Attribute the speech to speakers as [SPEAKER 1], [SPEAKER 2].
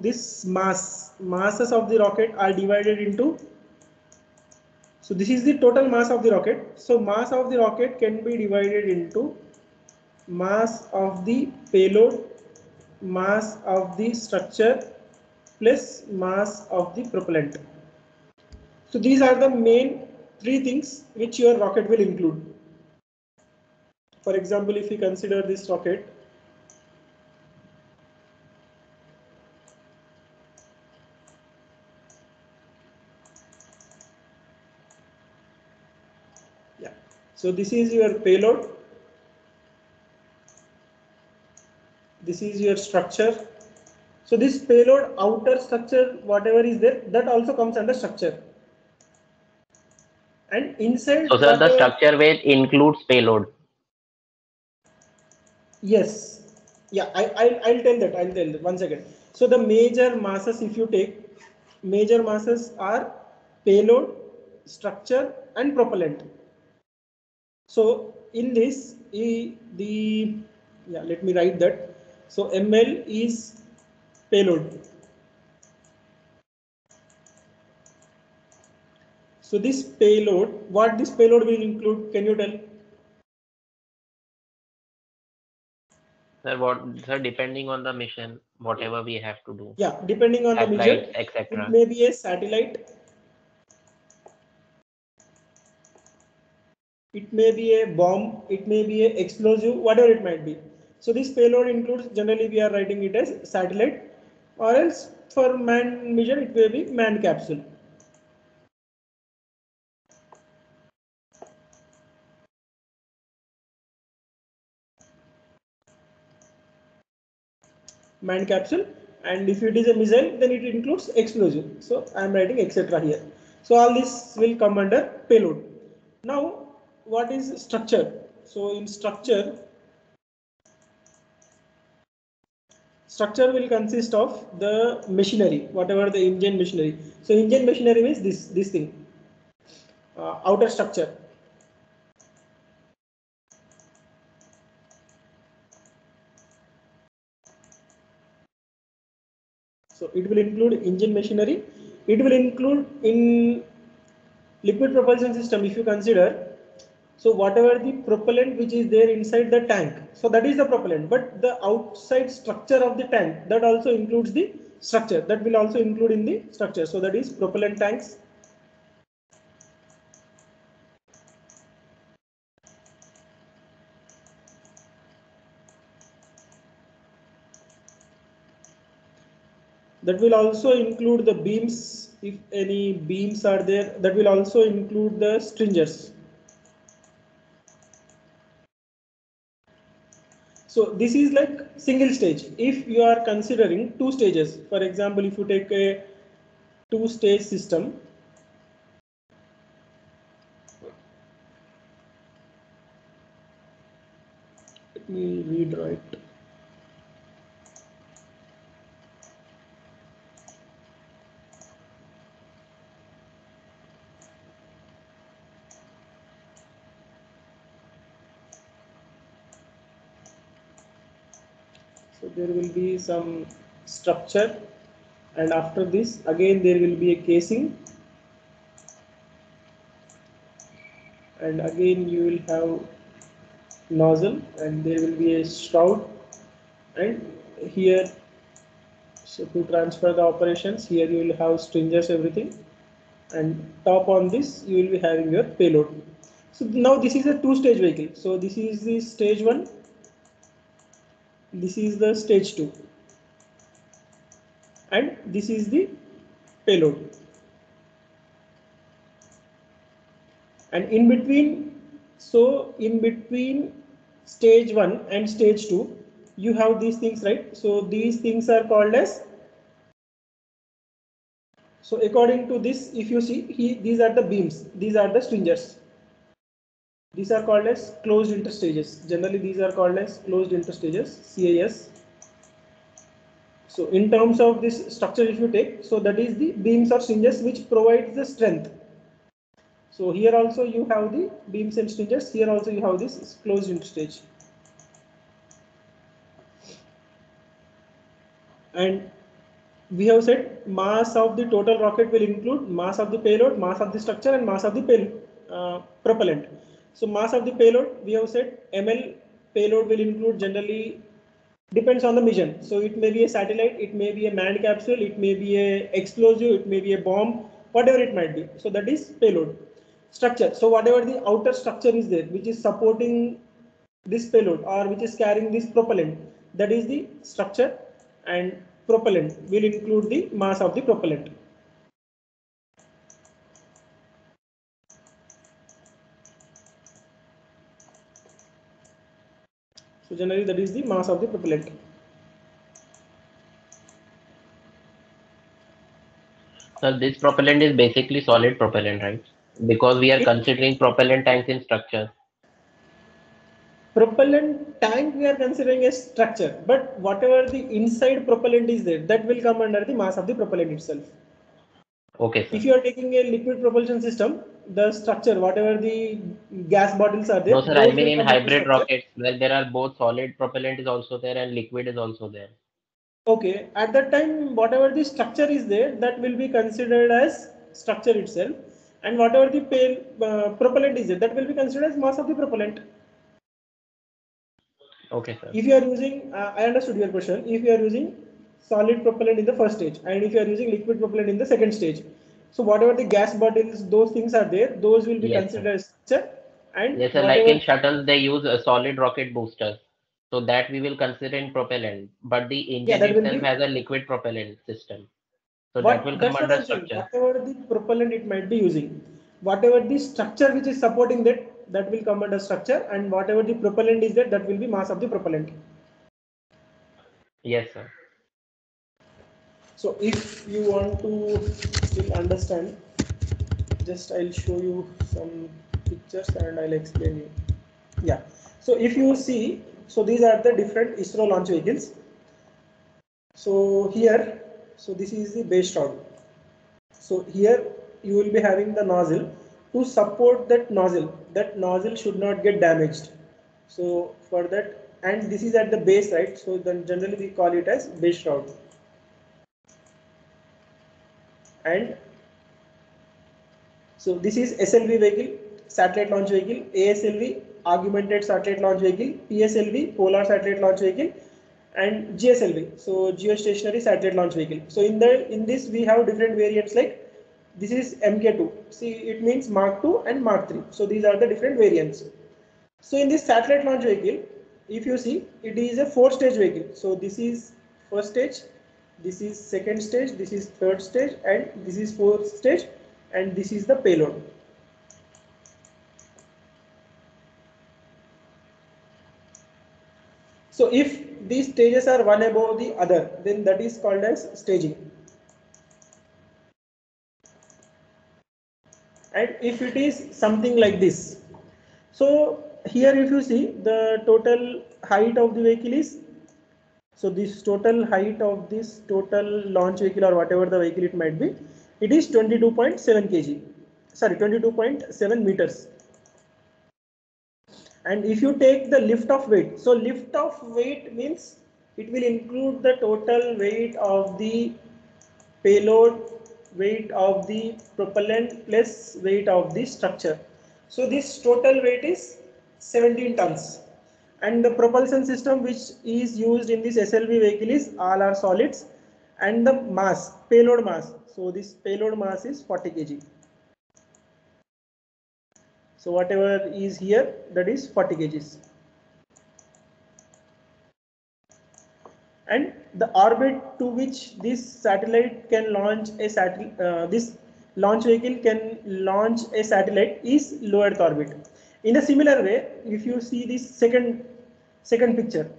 [SPEAKER 1] this mass masses of the rocket are divided into so this is the total mass of the rocket. So mass of the rocket can be divided into mass of the payload mass of the structure plus mass of the propellant. So these are the main three things which your rocket will include. For example if you consider this rocket So this is your payload. This is your structure. So this payload outer structure, whatever is there, that also comes under structure. And inside.
[SPEAKER 2] So sir, the structure weight includes payload.
[SPEAKER 1] Yes. Yeah, I, I, I'll tell that. I'll tell that. One second. So the major masses, if you take, major masses are payload, structure, and propellant. So in this, the yeah, let me write that. So ML is payload. So this payload, what this payload will include, can you tell?
[SPEAKER 2] Sir, what sir, depending on the mission, whatever we have to do.
[SPEAKER 1] Yeah, depending on the mission,
[SPEAKER 2] etc.
[SPEAKER 1] It may be a satellite, it may be a bomb, it may be a explosive, whatever it might be. So this payload includes, generally we are writing it as satellite or else for man mission it may be manned capsule. Manned capsule and if it is a missile then it includes explosive. So I am writing etc here. So all this will come under payload. Now what is structure? So in structure, structure will consist of the machinery, whatever the engine machinery. So engine machinery means this this thing, uh, outer structure. So it will include engine machinery. It will include in liquid propulsion system if you consider so whatever the propellant which is there inside the tank, so that is the propellant, but the outside structure of the tank that also includes the structure that will also include in the structure. So that is propellant tanks. That will also include the beams if any beams are there that will also include the stringers. So this is like single stage. If you are considering two stages, for example, if you take a two stage system, let me read right. So there will be some structure. And after this again there will be a casing. And again you will have nozzle. And there will be a shroud. And here so to transfer the operations here you will have stringers everything. And top on this you will be having your payload. So now this is a two stage vehicle. So this is the stage one this is the stage 2 and this is the payload. And in between so in between stage 1 and stage 2 you have these things right? So these things are called as so according to this if you see he, these are the beams. These are the stringers these are called as closed interstages. Generally, these are called as closed interstages, CIS. So in terms of this structure, if you take, so that is the beams or stringers which provides the strength. So here also you have the beams and stringers. Here also you have this closed interstage. And we have said mass of the total rocket will include mass of the payload, mass of the structure, and mass of the uh, propellant. So mass of the payload, we have said ml payload will include generally depends on the mission. So it may be a satellite, it may be a manned capsule, it may be a explosive, it may be a bomb, whatever it might be. So that is payload structure. So whatever the outer structure is there, which is supporting this payload or which is carrying this propellant, that is the structure and propellant will include the mass of the propellant. So generally that is the mass of the propellant.
[SPEAKER 2] So this propellant is basically solid propellant, right? Because we are
[SPEAKER 1] It-
[SPEAKER 2] considering propellant tanks in structure.
[SPEAKER 1] Propellant tank we are considering a structure, but whatever the inside propellant is there, that will come under the mass of the propellant itself.
[SPEAKER 2] Okay, sir.
[SPEAKER 1] If you are taking a liquid propulsion system, the structure, whatever the gas bottles are there.
[SPEAKER 2] No, sir, I mean in hybrid
[SPEAKER 1] structure.
[SPEAKER 2] rockets where there are both solid propellant is also there and liquid is also there.
[SPEAKER 1] Okay, at that time, whatever the structure is there, that will be considered as structure itself. And whatever the pale, uh, propellant is there, that will be considered as mass of the propellant.
[SPEAKER 2] Okay, sir.
[SPEAKER 1] If you are using, uh, I understood your question. If you are using solid propellant in the first stage, and if you are using liquid propellant in the second stage, so whatever the gas bottles, those things are there, those will be
[SPEAKER 2] Yes,
[SPEAKER 1] considered as structure. And
[SPEAKER 2] Yes, sir. Like in shuttles, they use a solid rocket booster. So that we will consider in propellant, but the engine
[SPEAKER 1] that will
[SPEAKER 2] itself
[SPEAKER 1] be-
[SPEAKER 2] has a liquid propellant system. So
[SPEAKER 1] What,
[SPEAKER 2] that will come under
[SPEAKER 1] saying.
[SPEAKER 2] structure.
[SPEAKER 1] Whatever the propellant it might be using, whatever the structure which is supporting that, that will come under structure, and whatever the propellant is there, that will be mass of the propellant.
[SPEAKER 2] Yes, sir.
[SPEAKER 1] So if you want to understand, just I'll show you some pictures and I'll explain you. Yeah. So if you see, so these are the different ISRO launch vehicles. So here, so this is the base shroud. So here you will be having the nozzle to support that nozzle. That nozzle should not get damaged. So for that, and this is at the base, right? So then generally we call it as base shroud. And so this is SLV vehicle, satellite launch vehicle, ASLV, augmented satellite launch vehicle, PSLV, polar satellite launch vehicle, and GSLV, so geostationary satellite launch vehicle. So in the in this we have different variants like this is MK2. See, it means Mark 2 and Mark 3. So these are the different variants. So in this satellite launch vehicle, if you see, it is a four-stage vehicle. So this is first stage, this is second stage, this is third stage, and this is fourth stage, and this is the payload. So if these stages are one above the other, then that is called as staging. And if it is something like this, so here if you see the total height of the vehicle is, so this total height of this total launch vehicle or whatever the vehicle it might be, it is 22.7 kg, sorry 22.7 meters. And if you take the lift off weight, so lift off weight means it will include the total weight of the payload, weight of the propellant plus weight of the structure. So this total weight is 17 tons. And the propulsion system which is used in this SLV vehicle is all are solids and the mass, payload mass. So this payload mass is 40 kg. So whatever is here, that is 40 kgs. And the orbit to which this satellite can launch a satellite, uh, this launch vehicle can launch a satellite is low Earth orbit. In a similar way, if you see this second second picture,